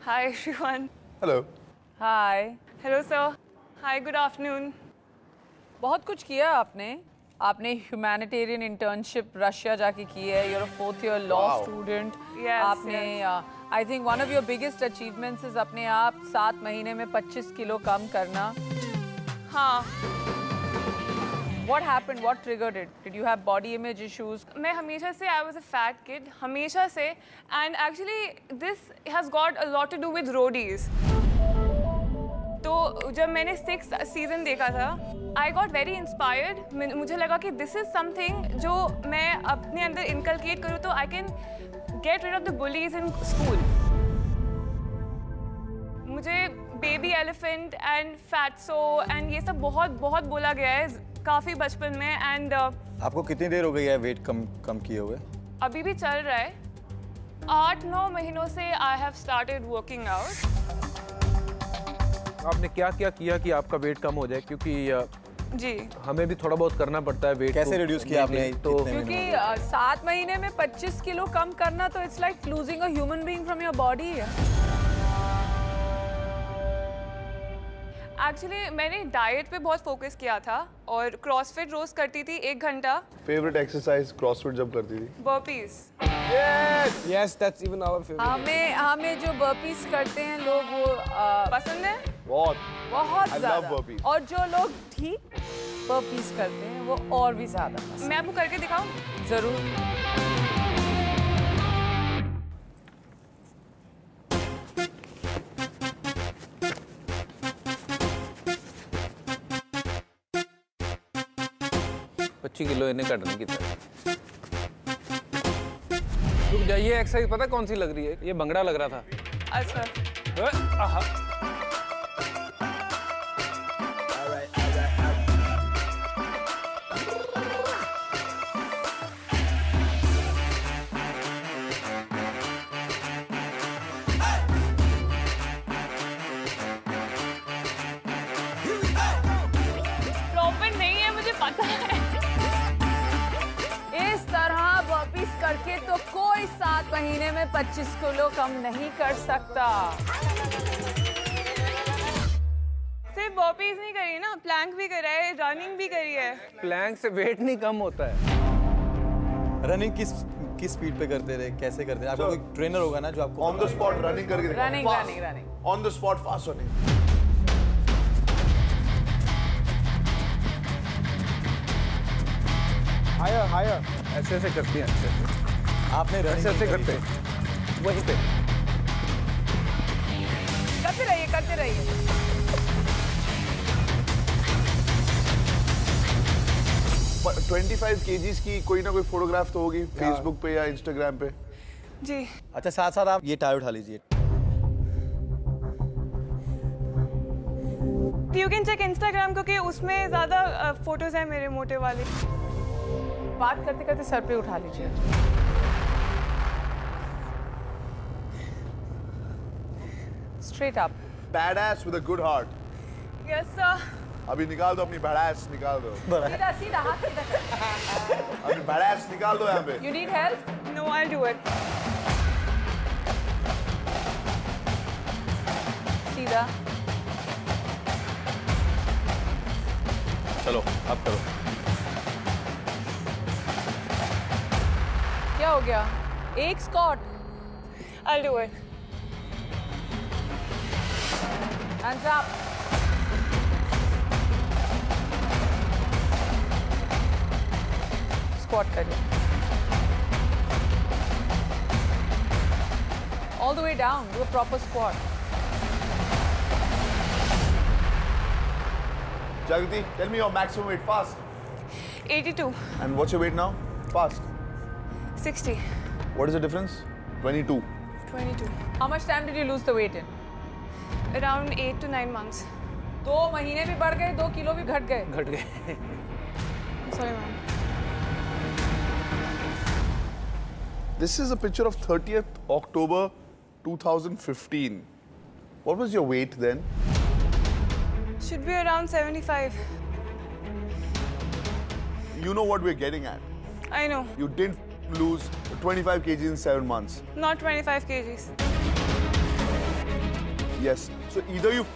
Hi, everyone. Hello. हाय Hello, sir. Hi, good afternoon. बहुत कुछ किया आपने आपने ह्यूमैनिटेरियन इंटर्नशिप रशिया जाके की है you're fourth year law student आपने I think one of your biggest achievements is अपने आप सात महीने में 25 किलो कम करना हाँ What happened? What triggered it? Did you have body image issues? मैं हमेशा से I was a fat kid हमेशा से and actually this has got a lot to do with Roadies तो जब मैंने सिक्स सीज़न देखा था आई गॉट वेरी इंस्पायर्ड मुझे लगा कि दिस इज़ समथिंग जो मैं अपने अंदर इनकलकेट करूँ तो I can get rid of the bullies in school मुझे baby elephant and fatso and ये सब बहुत बहुत बोला गया है काफ़ी बचपन में एंड uh, आपको कितनी देर हो गई है वेट कम कम किए हुए? अभी भी चल रहा है। आठ नौ महीनों से I have started working out आपने क्या क्या किया कि आपका वेट कम हो जाए? क्योंकि अ, जी। हमें भी थोड़ा बहुत करना पड़ता है वेट कैसे reduce किया आपने तो क्योंकि सात महीने में 25 किलो कम करना तो it's like losing a human being from your body actually मैंने डाइट पे बहुत फोकस किया था और क्रॉसफिट रोज करती थी एक घंटा। फेवरेट एक्सरसाइज क्रॉसफिट जब करती थी? Burpees Yes, that's even our favorite. हमें हमें जो बर्पीज करते हैं लोग वो पसंद है? बहुत। बहुत ज़्यादा. और जो लोग ठीक बर्पीज करते हैं वो और भी ज़्यादा मैं आपको करके दिखाऊँ? ज़रूर। पच्चीस किलो इन्हें घट नहीं तरह रुक जाइए एक्सरसाइज पता कौन सी लग रही है? ये बंगड़ा लग रहा था। अच्छा सात महीने में 25 किलो कम नहीं कर सकता। सिर्फ़ बर्पीज नहीं करी ना प्लैंक भी करा है रनिंग भी करी है। प्लैंक से वेट नहीं कम होता है। रनिंग किस किस स्पीड पे करते रहे? कैसे करते रहे? आपका कोई ट्रेनर होगा ना जो आपको ऑन द स्पॉट रनिंग करके Running, running, running. On the spot fast running Higher, higher. ऐसे ऐसे करती हैं ऐसे ऐसे। आपने रनिंग करते हैं। वहीं पे। करते रहिए करते रहिए। ट्वेंटी फाइव केजीज की कोई ना कोई फोटोग्राफ तो होगी फेसबुक पे या इंस्टाग्राम पे। जी। अच्छा साथ साथ आप ये टायर उठा लीजिए। यू कैन चेक इंस्टाग्राम क्योंकि उसमें ज़्यादा फ़ोटोज़ हैं मेरे मोटे वाले। बात करते करते सर पे उठा लीजिए। Straight up badass with a good heart yes sir अभी निकाल दो अपनी भड़ास निकाल दो। सीधा सीधा हाथ सीधा अपनी भड़ास निकाल दो यहाँ पे। You need help no I do it सीधा। चलो अब करो। क्या हो गया? एक squat I do it hands up squat करिए all the way down do a proper squat Jagati, tell me your maximum weight fast 82 and what's your weight now fast 60 what is the difference 22 22 how much time did you lose the weight in around 8 to 9 months दो महीने भी बढ़ गए दो kilo भी घट गए घट गए sorry ma'am This is a picture of 30th October 2015. What was your weight then? should be around 75 You know what we're getting at. I know You didn't lose 25 kg in seven months. not 25 kgs Yes. So either you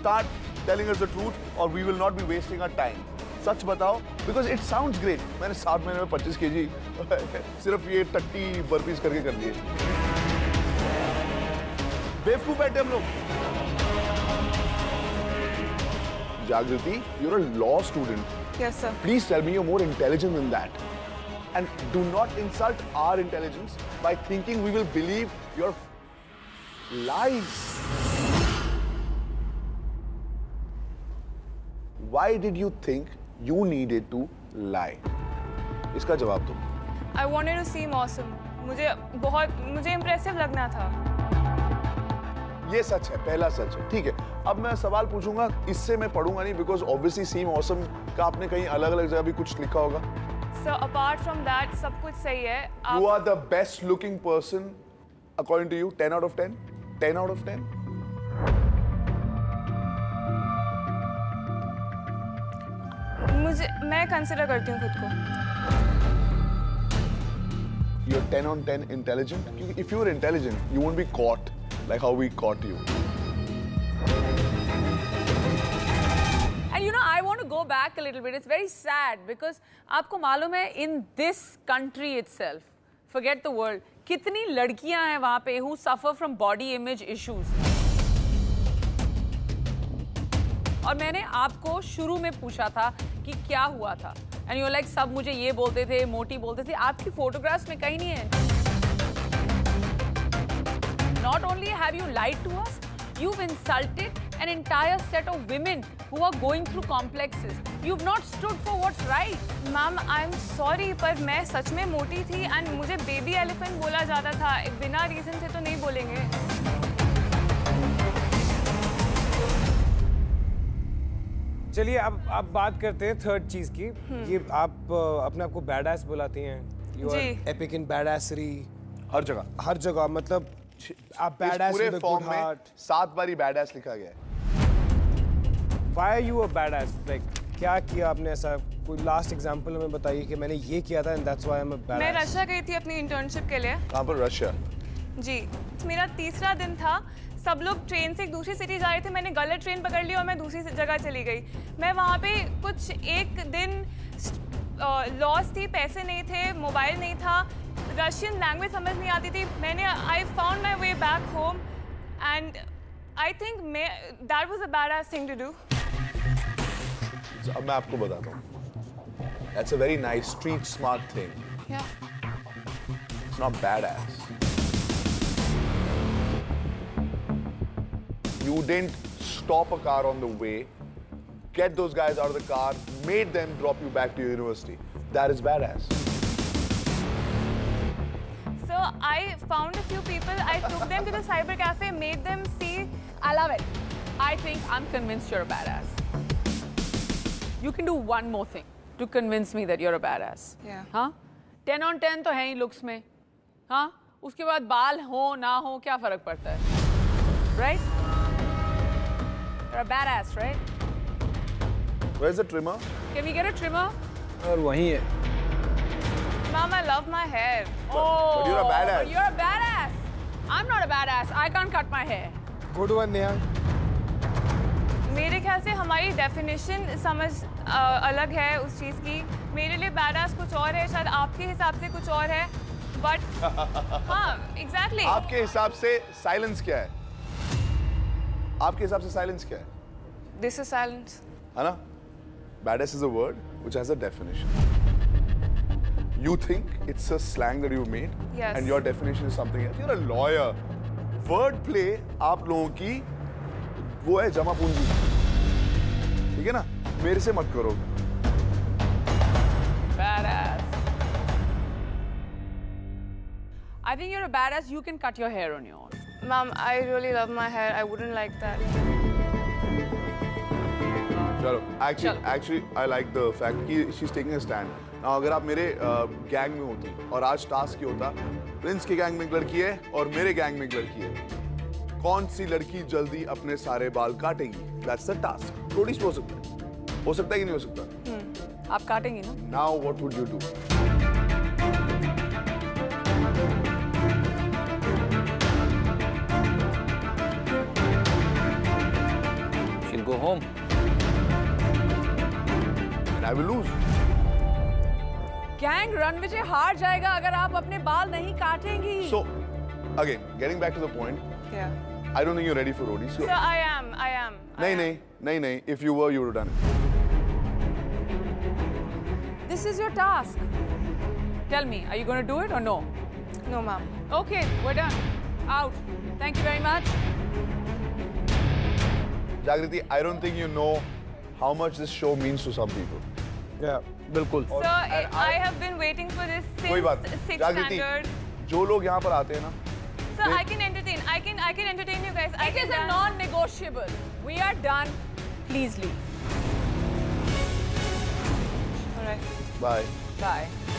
start telling us the truth or we will not be wasting our time. सच बताओ because it sound great मैंने सात महीने में पच्चीस के जी सिर्फ़ ये टट्टी बर्फीज करके कर लिए बेवकूफ़ बैठे हम लोग। Jagriti you're a law student please tell me you more intelligent in that and do not insult our intelligence by thinking we will believe your life Why did you think you needed to lie? इसका जवाब दो I wanted to seem awesome. मुझे बहुत मुझे impressive लगना था. ये सच है पहला सच है ठीक है अब मैं सवाल पूछूँगा इससे मैं पढ़ूँगा नहीं बिकॉज़ ऑब्वियसली सीम ऑसम का आपने कहीं अलग अलग जगह भी कुछ लिखा होगा So apart from that, सब कुछ सही है. You आप are the best looking person according to you. 10 out of 10? 10 out of मैं कंसिडर करती हूँ खुद को. You're 10 on 10 intelligent. If you were intelligent, you won't be caught like how we caught you. And you know, I want to go back a little bit. It's very sad because आपको मालूम है in this country itself, forget the world, कितनी लड़कियाँ हैं वहाँ पे who suffer from body image issues. और मैंने आपको शुरू में पूछा था कि क्या हुआ था एंड यू लाइक सब मुझे ये बोलते थे मोटी बोलते थे आपकी फोटोग्राफ्स में कहीं नहीं है Not only have you lied to us, you've insulted an entire set of women who are going through complexes. You've not stood for what's right. I am sorry पर मैं सच में मोटी थी एंड मुझे बेबी एलिफेंट बोला जाता था बिना रीजन से तो नहीं बोलेंगे चलिए अब आप बात करते हैं थर्ड चीज़ की। ये आप अपने आप को बैड एस बुलाती हैं। You are epic in badassery हर जगह। हर जगह मतलब आप बैड एस पूरे अ फॉर्म में सात बारी बैड एस लिखा गया है। Why are you a badass like क्या किया आपने ऐसा? कोई लास्ट एग्जांपल हमें बताइए कि मैंने ये किया था and that's why I am a bad मैं रशिया गई थी अपनी इंटर्नशिप के लिए। कहाँ पर? रशिया। जी। मेरा तीसरा दिन था। सब लोग ट्रेन से एक दूसरी सिटी जा रहे थे मैंने गलत ट्रेन पकड़ ली और मैं दूसरी जगह चली गई मैं वहाँ पे कुछ एक दिन लॉस थी पैसे नहीं थे मोबाइल नहीं था रशियन लैंग्वेज समझ नहीं आती थी मैंने I found my way back home and I think मैं that was a bad thing to do अब मैं आपको बताता हूँ That's a very nice street smart thing. Yeah. It's not badass. You didn't stop a car on the way, get those guys out of the car, made them drop you back to your university. That is badass. So I found a few people, I took them to the cyber cafe, made them see I love it. I think I'm convinced you're a badass. You can do one more thing to convince me that you're a badass. Yeah. हाँ? 10 on 10 तो है ही looks में. हाँ? उसके बाद बाल हो ना हो क्या फर्क पड़ता है? Right? You're a badass, right? Where's the trimmer? Can we get a trimmer? और वही है Mom, I love my hair. But, Oh, but you're a badass. but You're a badass. I'm not a badass. I can't cut my hair. Good one Neha मेरे ख्याल से हमारी definition समझ अ, अलग है उस चीज़ की मेरे लिए बैडास कुछ और है शायद आपके हिसाब से कुछ और है बट हाँ एग्जैक्टली exactly. आपके हिसाब से साइलेंस क्या है आपके हिसाब से साइलेंस क्या है? दिस इज़ साइलेंस है ना? Badass is a word which has a definition you think it's a slang that you made and your definition is something else you are a lawyer word play आप लोगों की वो है जमा पूंजी। ठीक है ना? मेरे से मत करो। I think you're a badass. You can cut your hair your yours. Ma'am I really love my hair I wouldn't like that चलो actually actually I like the fact कि she is taking a stand now अगर आप मेरे gang में होती और आज task ये होता प्रिंस के गैंग में एक लड़की है और मेरे गैंग में एक लड़की है। कौन सी लड़की जल्दी अपने सारे बाल काटेगी? दैट्स द टास्क थोड़ी सी हो सकता है। हो सकता है कि नहीं हो सकता? आप काटेंगी ना? Now what would you do home. And I will lose. Gang Rannvijay हार जाएगा अगर आप अपने बाल नहीं काटेंगी So, again, getting back to the point, Yeah. I don't think you're ready for roadies. So, So I am, I am. Am. nahi, nahi, nahi. If you were, you would have done it. This is your task. Tell me, are you going to do it or no? No, ma'am. Okay, we're done. Out. Thank you very much. Jagriti, I don't think you know how much this show means to some people. Yeah. बिल्कुल So I, I have been waiting for this कोई बात since sixth जागृति standard. जो लोग यहाँ पर आते हैं ना Sir, So I can entertain. I can I can entertain you guys. It can is a non-negotiable. We are done. Please leave. All right. Bye Bye.